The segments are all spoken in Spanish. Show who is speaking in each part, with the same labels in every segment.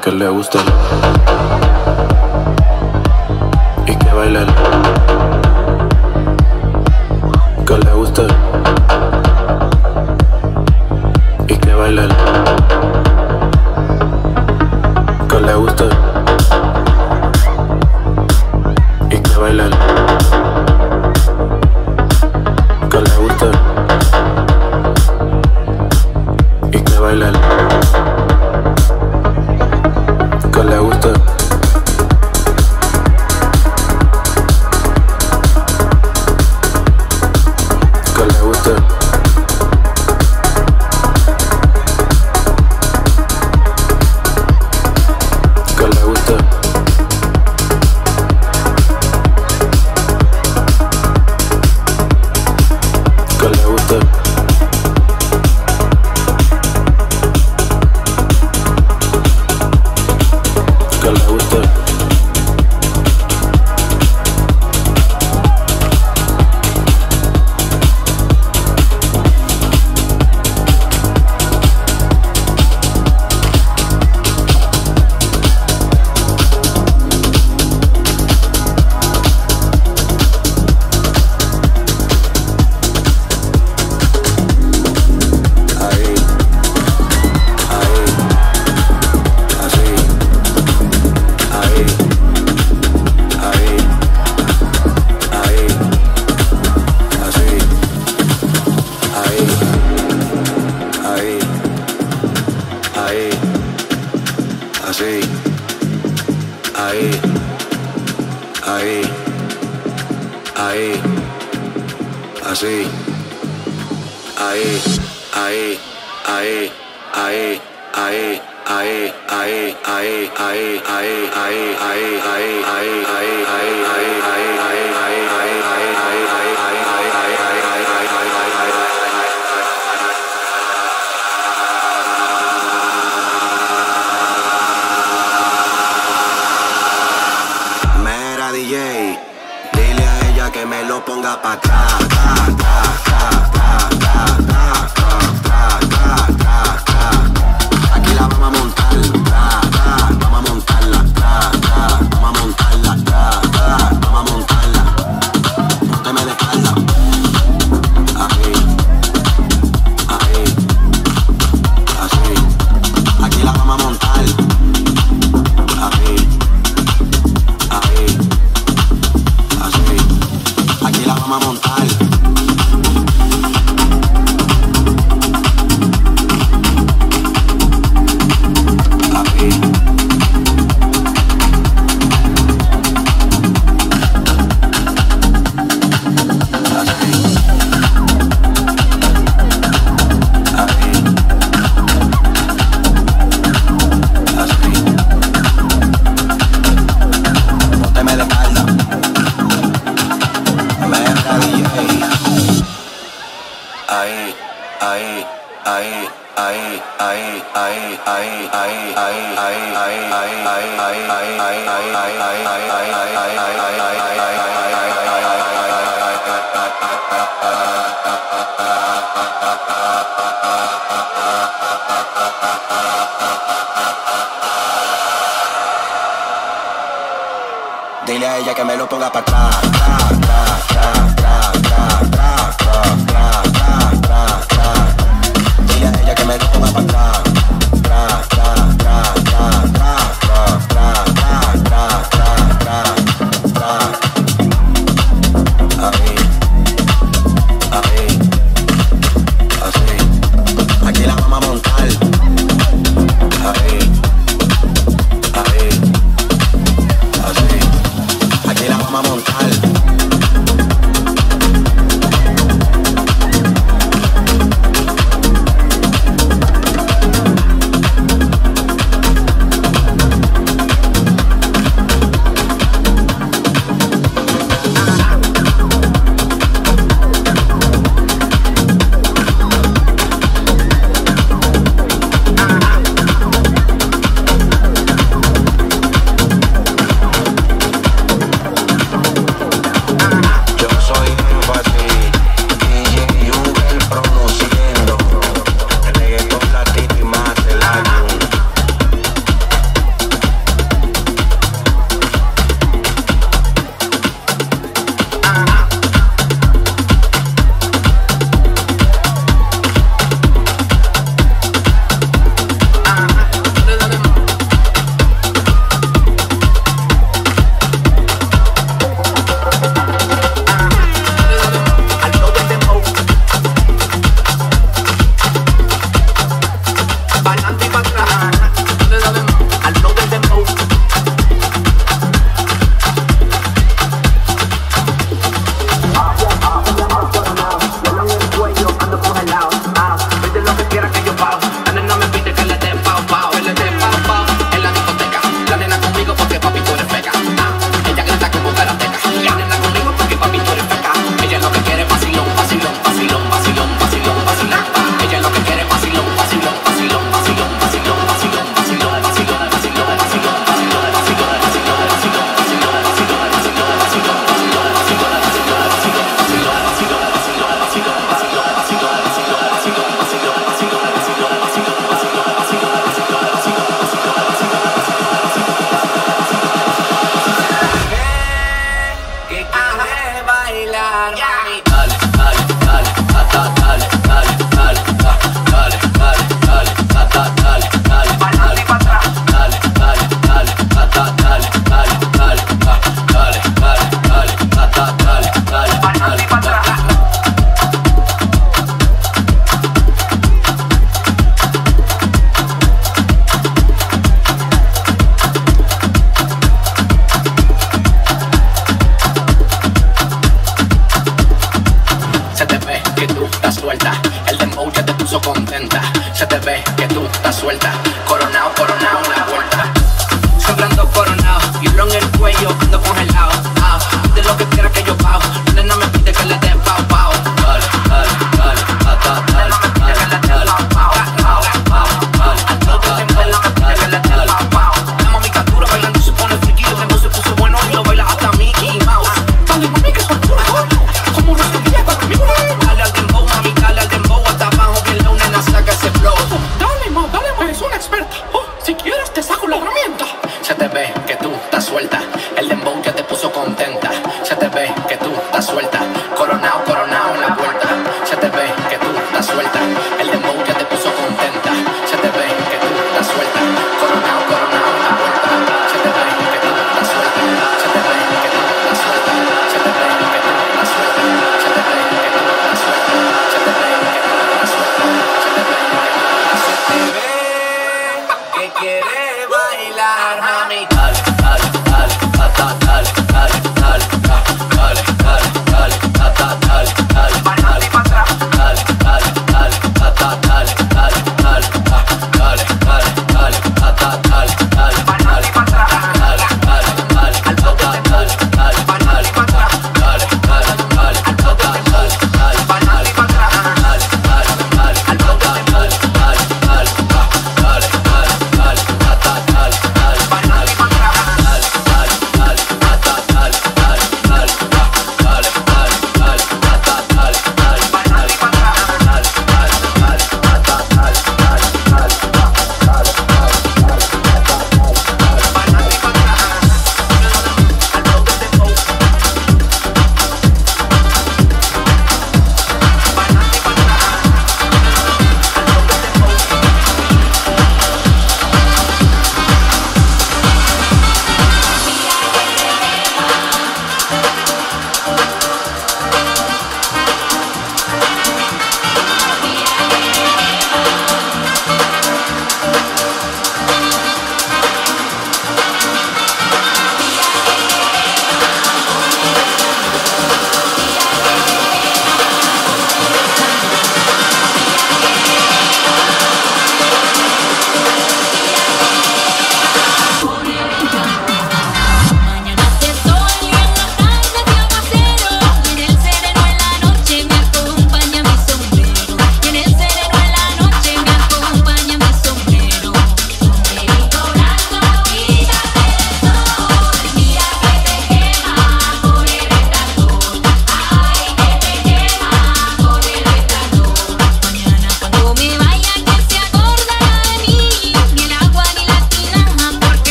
Speaker 1: que le
Speaker 2: guste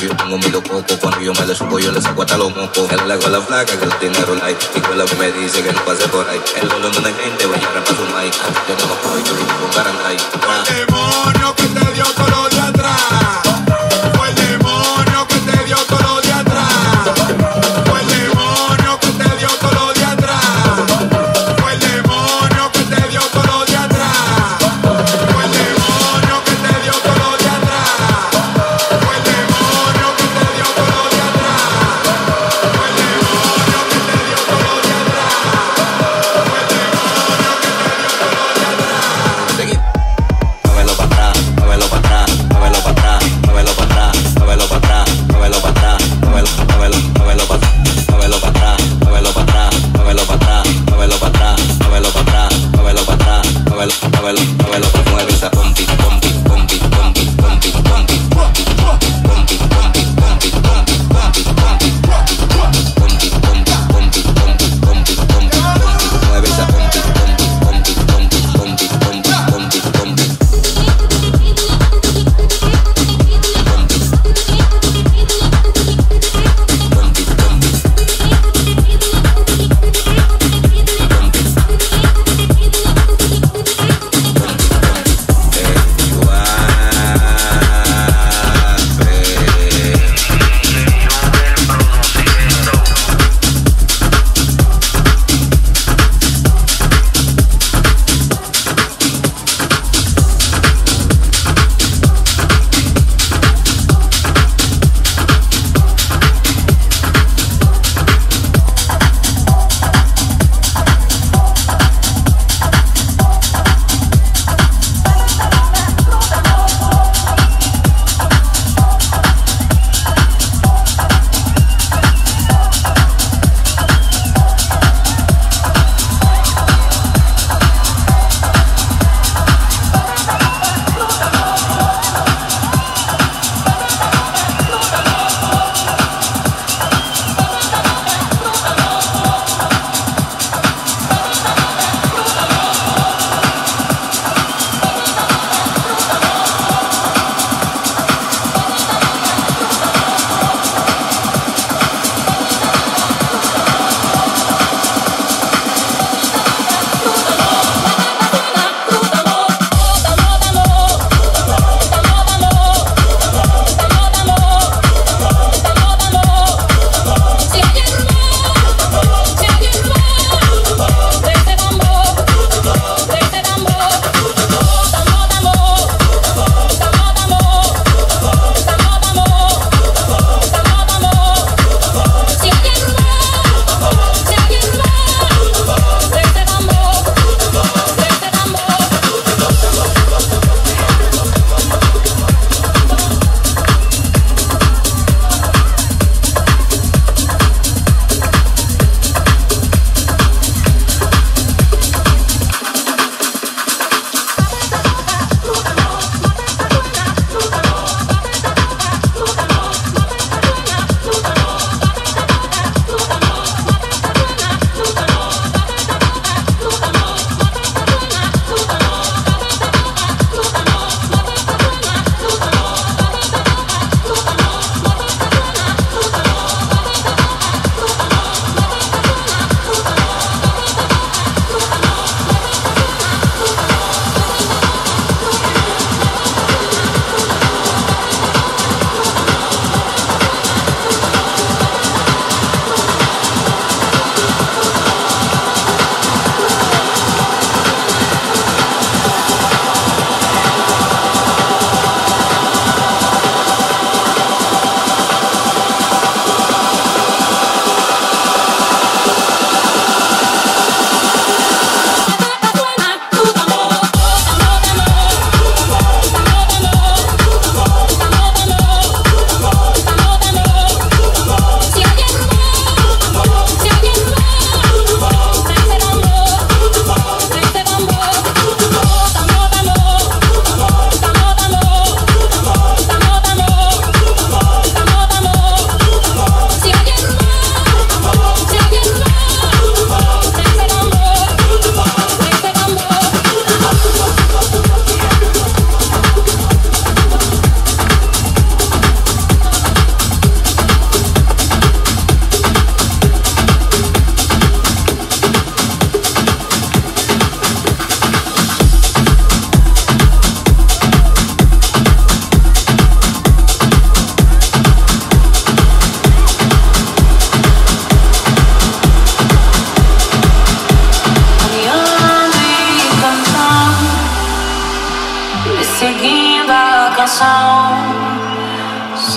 Speaker 2: yo
Speaker 3: tengo
Speaker 4: mi loco. Cuando yo me le subo, yo le saco hasta los mocos. Él le hago la flaca que los dinero light. Y con la que me dice que no pase por ahí. El dolor de gente, voy a para su mic. Yo tengo yo con Garantay.
Speaker 3: El demonio que te dio todo lo de atrás.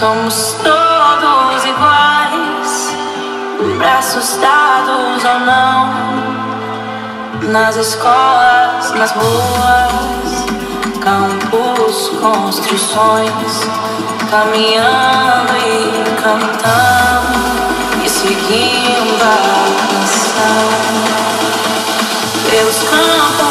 Speaker 5: Somos todos iguais, braços dados ou não. Nas escolas, nas ruas, campos, construções, caminhando e cantando e seguindo a canção pelos campos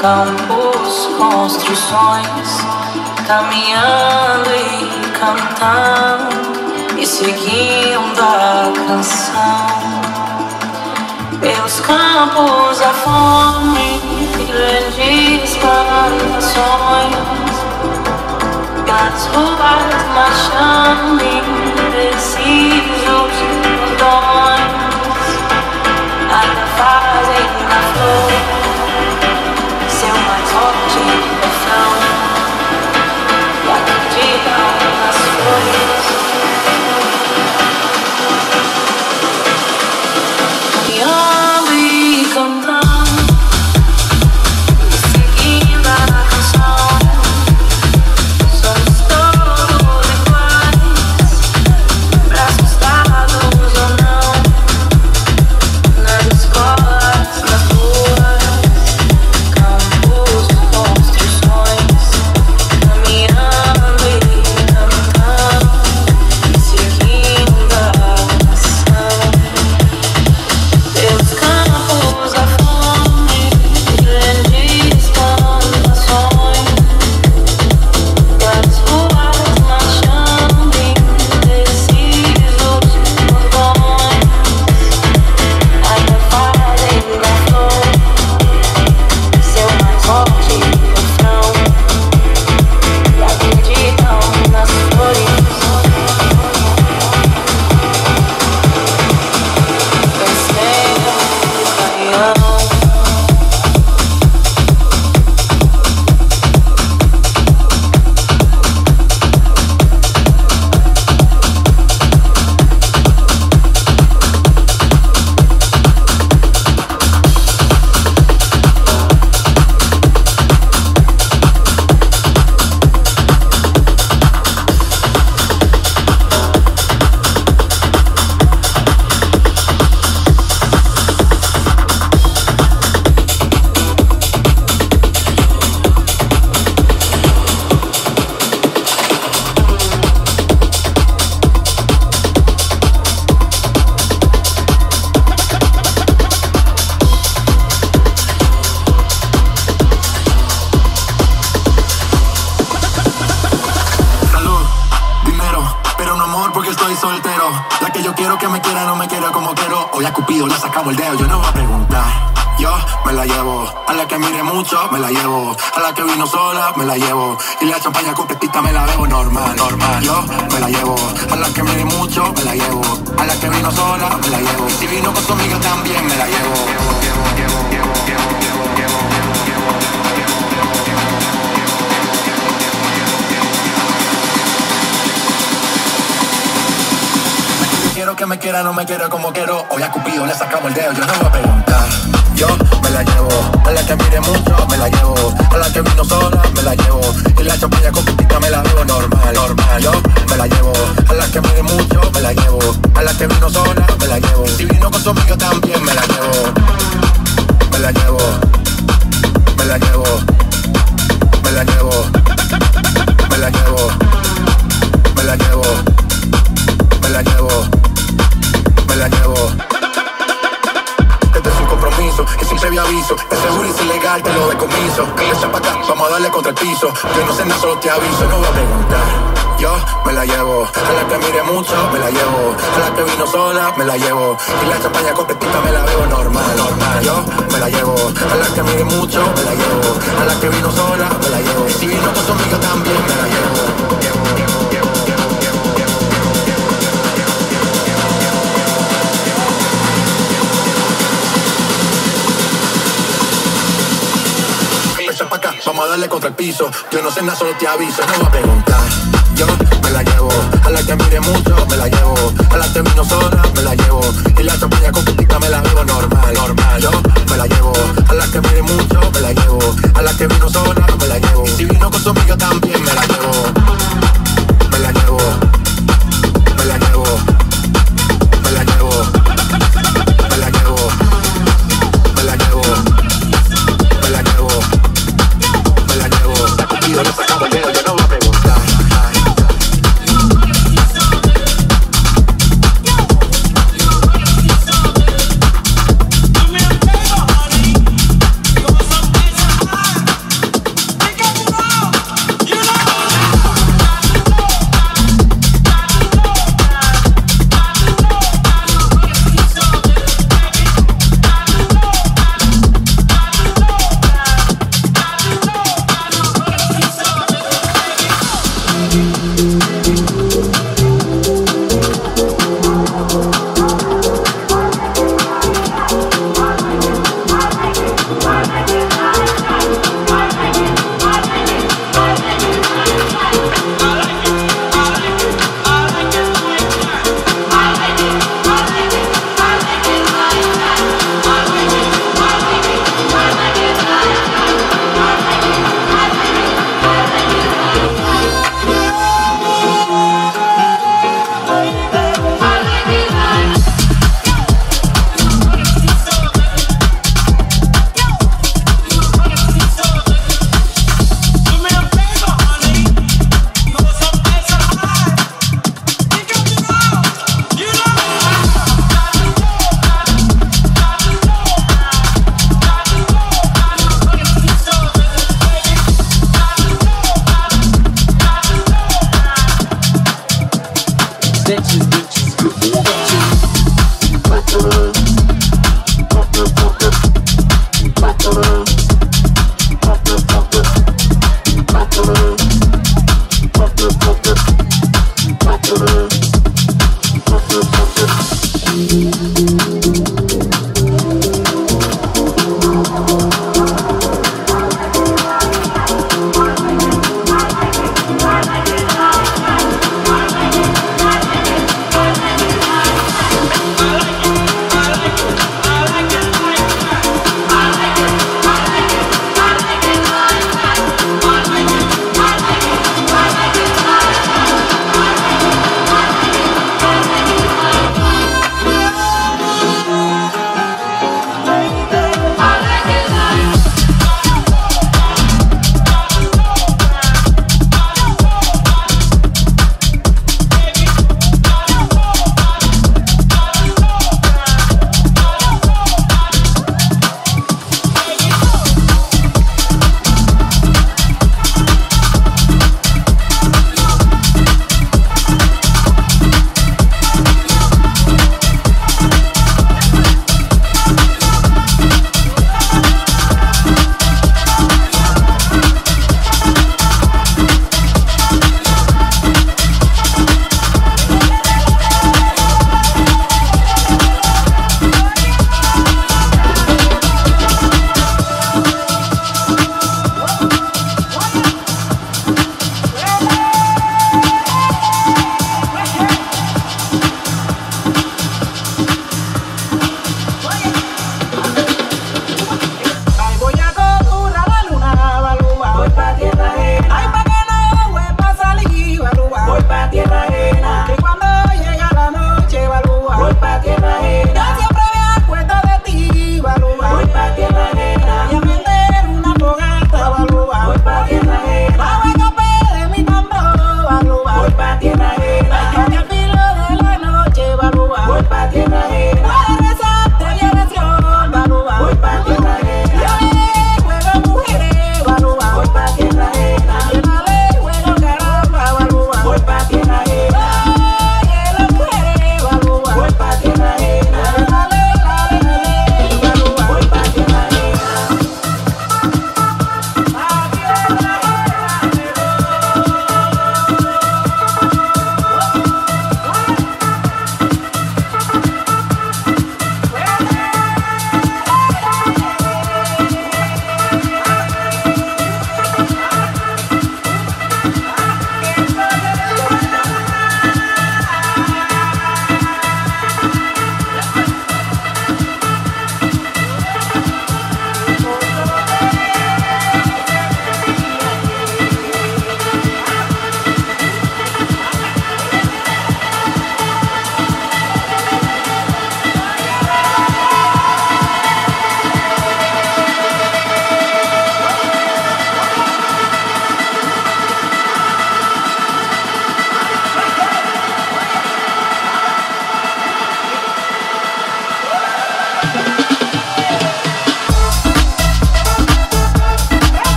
Speaker 5: campos, construções, caminhando e cantando e seguindo a canção. Pelos campos a fome, grandes plantações, as ruas marchando indecisos,
Speaker 3: que vino sola me la llevo, si vino con su amigo también me la llevo, me la llevo, me la llevo, me la llevo, me la llevo, me la llevo, me la llevo, me la llevo. Y sin previo aviso. Es seguro y es ilegal, te lo decomiso. Que le para acá, vamos a darle contra el piso. Yo no sé nada, solo te aviso, me la llevo, y la champaña completita me la veo normal. Yo me la llevo, a la que mire mucho me la llevo, a la que vino sola me la llevo, y si vino con su amigo también me la llevo. vamos a darle contra el piso. Yo no sé nada, solo te aviso, no va a preguntar. Yo me la llevo, a la que mire mucho me la llevo, a la que vino sola me la llevo, y la champaña con me la bebo normal, normal. Yo me la llevo, a la que mire mucho me la llevo, a la que vino sola me la llevo, y si vino con su amigo también me la llevo,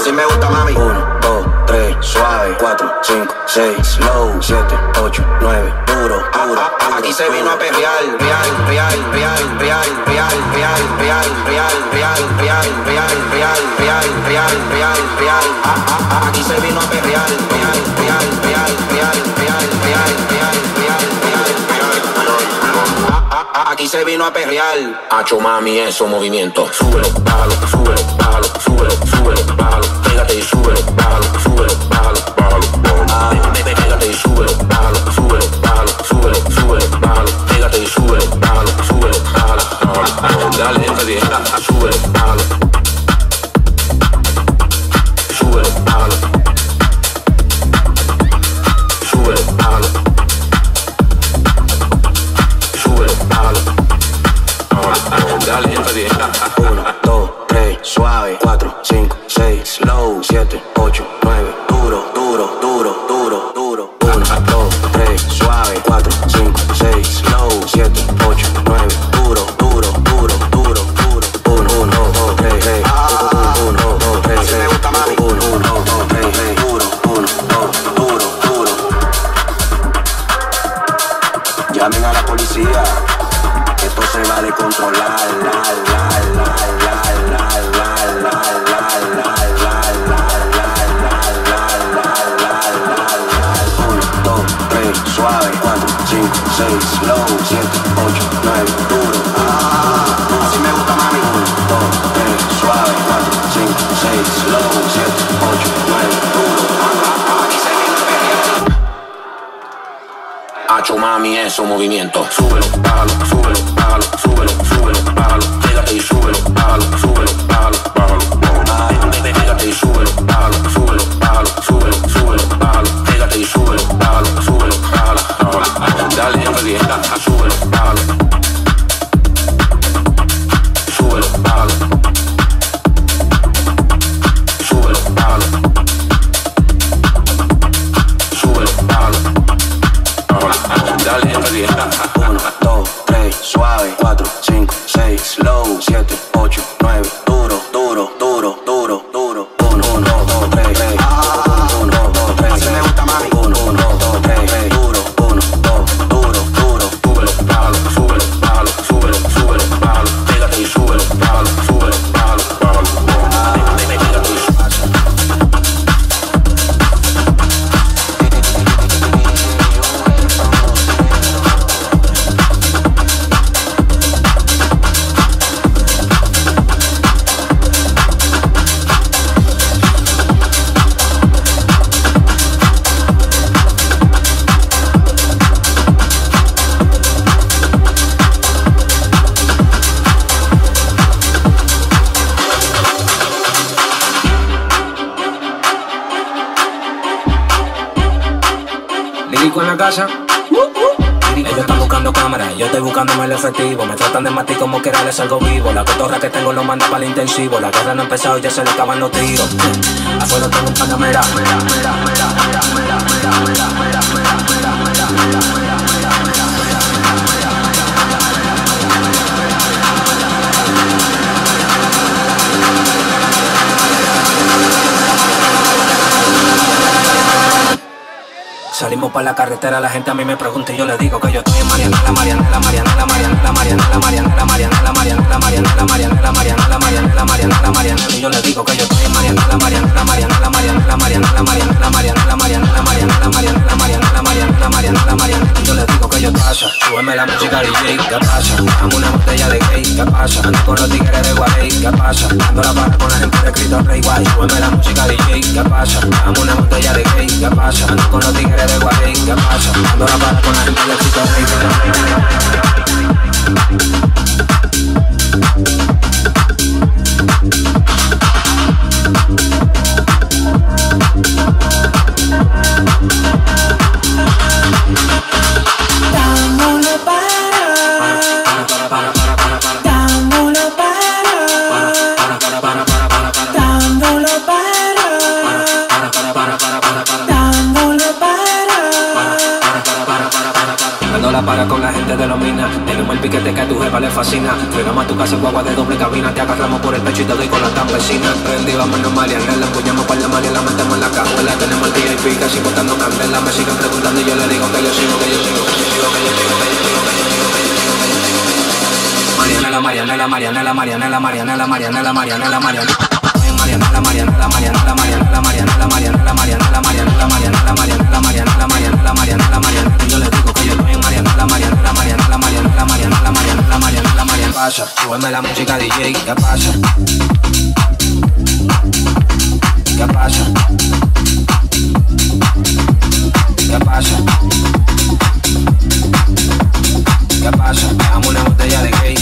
Speaker 6: Hacho mami, eso movimiento. Súbelo, bájalo, súbelo, bájalo, súbelo, súbelo, bájalo. Pégate y súbelo, bájalo, súbelo, bájalo, bájalo, bájalo. Pégate y súbelo, bájalo, súbelo, bájalo, súbelo, súbelo, bájalo. Pégate y súbelo, bájalo, súbelo, bájalo, bájalo. Dale, énfasis, súbelo, bájalo.
Speaker 2: Suave. 4, 5, 6, slow. 7, 8, 9,
Speaker 6: movimiento. Súbelo, bájalo, súbelo, bájalo, súbelo, súbelo, bájalo. Pégate y súbelo, bájalo, súbelo, bájalo, bájalo. Pégate y súbelo, bájalo, súbelo, bájalo, súbelo, súbelo, bájalo. Pégate y súbelo, bájalo, súbelo, bájalo, bájalo. Dale, bájalo. Súbelo,
Speaker 7: tratan de matar como quiera, les salgo vivo. La cotorra que tengo lo manda para el intensivo. La guerra no ha empezado y ya se le acaban los tiros. Afuera tengo un panamera. Salimos para la carretera, la gente a mí me pregunta y yo le digo que yo estoy en Mariana, la Mariana, la Mariana, la Mariana, la Mariana, la Mariana, la Mariana, la Mariana, la Mariana, la Mariana, la Mariana, la Mariana, la Mariana, la Mariana, y yo le digo que yo estoy en Mariana, la Mariana, la Mariana, la Mariana, la Mariana, la Mariana, la Mariana, la Mariana, la Mariana, la Mariana, la Mariana, la Mariana, la Mariana, la Mariana, y yo le digo que yo pasa, súbeme la música DJ, ¿qué pasa? Dame una botella de gay, ¿qué pasa? Ando con los tigres de Guarey, ¿qué pasa? Ando la barra con la gente de Cristo Rey Guay, súbeme la música DJ, ¿qué pasa? Dame una botella de gay, ¿qué pasa? Con los tigres de Guarey, ¿qué pasa? Ando la barra con la gente de fascina Frenamos a tu casa guagua de doble cabina Te agarramos por el pecho y te doy con la campesina Prendí, vámonos Mariana La empuñamos para la María La metemos en la cajuela Tenemos el VIP casi botando candela Me siguen preguntando y yo le digo que yo sigo, que yo sigo, que yo sigo, que yo sigo, que yo sigo, que yo sigo, que yo sigo, que yo sigo. Mariana, la Mariana, la Mariana, la Mariana, la Mariana, la Mariana, la Mariana, la Mariana. Mariana, la Mariana, la Mariana, la Mariana, la Mariana, la Mariana, la Mariana, la Mariana, la Mariana, la Mariana, la Mariana, la Mariana, la Mariana, la Mariana. Yo le digo que yo en Mariana, la Mariana, la Mariana, la Mariana, la Mariana, la Mariana, la Mariana, la Mariana. Pasa, súbeme la música DJ, ¿qué pasa? ¿Qué pasa? ¿Qué pasa? ¿Qué pasa? Dame una botella de gay.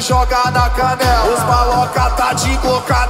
Speaker 8: Joga na canela. Os maloca tá de glocada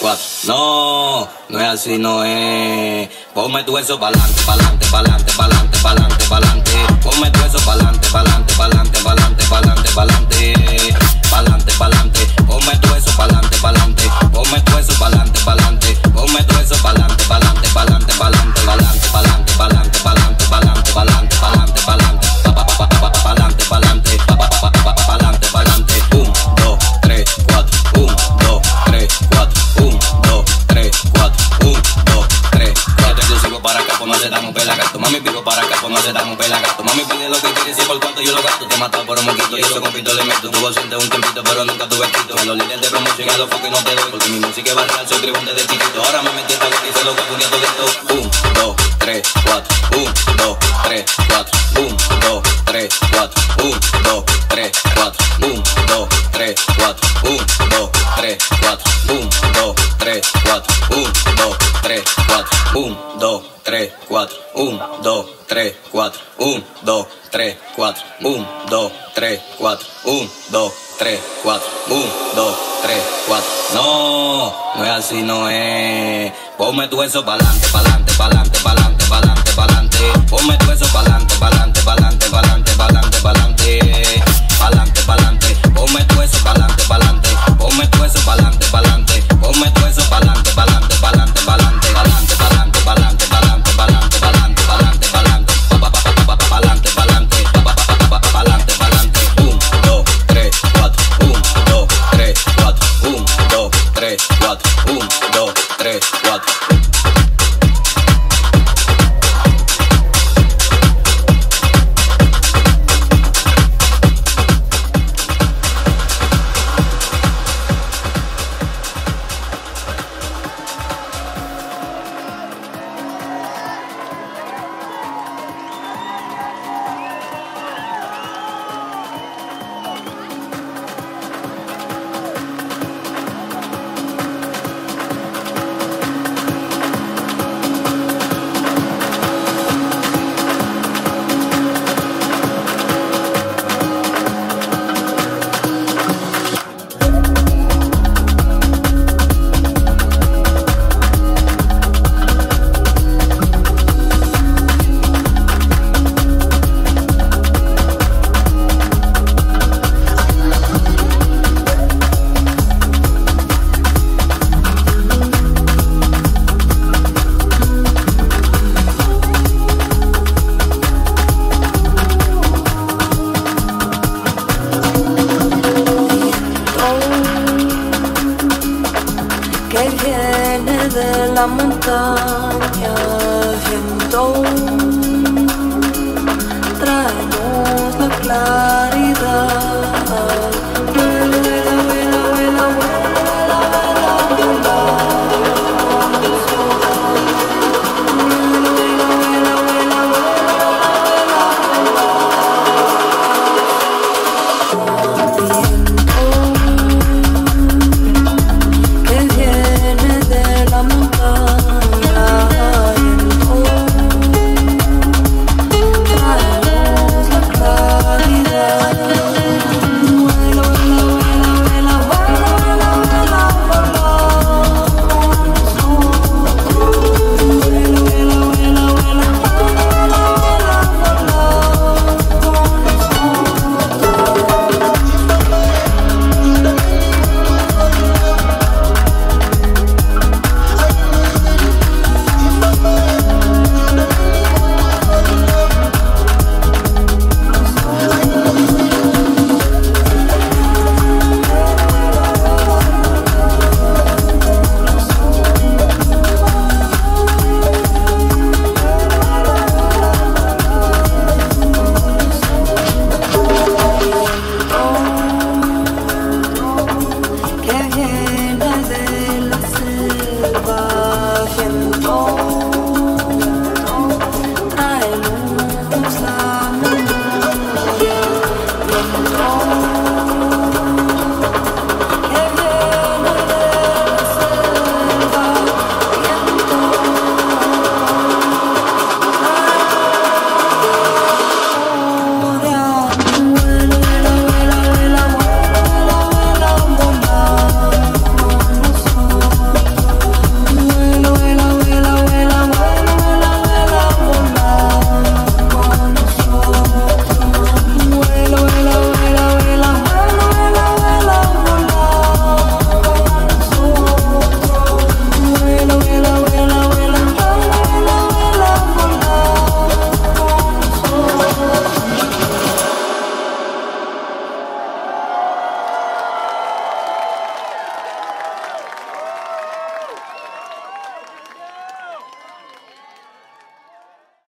Speaker 4: cuatro. No, no es así, no es. Ponme tu eso pa'lante, pa'lante, pa'lante, pa'lante, pa'lante, pa'lante. Ponme tu eso pa'lante, pa'lante, pa'lante, pa'lante, pa'lante, pa'lante. Pa'lante, pa'lante. Ponme tu eso pa'lante, pa'lante. Ponme tu eso pa'lante, pa'lante. Ponme tu eso pa'lante, pa'lante, pa'lante, pa'lante, pa'lante, pa'lante, pa'lante. No se damos pela gato. Mami pide lo que quieres y por cuánto yo lo gasto. Te he por un moquito y eso con pito le meto. Tuvo siente un tiempito, pero nunca tuve quito. A los líderes de promoción a los focos no te doy. Porque mi música es barrial, soy tribun desde chiquito. Ahora me metí esta y se lo voy un día todito. Un, dos, tres, cuatro. Un, dos, tres, cuatro. Un, dos, tres, cuatro. Un, dos, tres, cuatro. Un, dos, tres, cuatro. Un, dos, tres, cuatro. Un, dos, tres, cuatro. Un, dos, tres, cuatro. Un, dos, tres, cuatro. Un, dos, tres, cuatro. Un, dos, tres, cuatro. Un, dos, tres, cuatro. Un, dos, tres, cuatro. Un, dos, tres, cuatro. No, no es así, no es. Ponme tu eso pa'lante, pa'lante, pa'lante, pa'lante, pa'lante, pa'lante. Ponme tu eso pa'lante, pa'lante, pa'lante, pa'lante, pa'lante, pa'lante. Pa'lante, pa'lante. Ponme tu eso pa'lante, pa'lante. Ponme tu eso pa'lante, pa'lante. Ponme tu eso pa'lante,